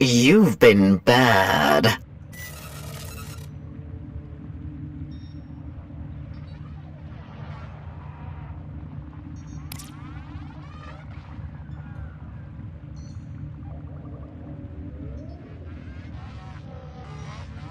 You've been bad.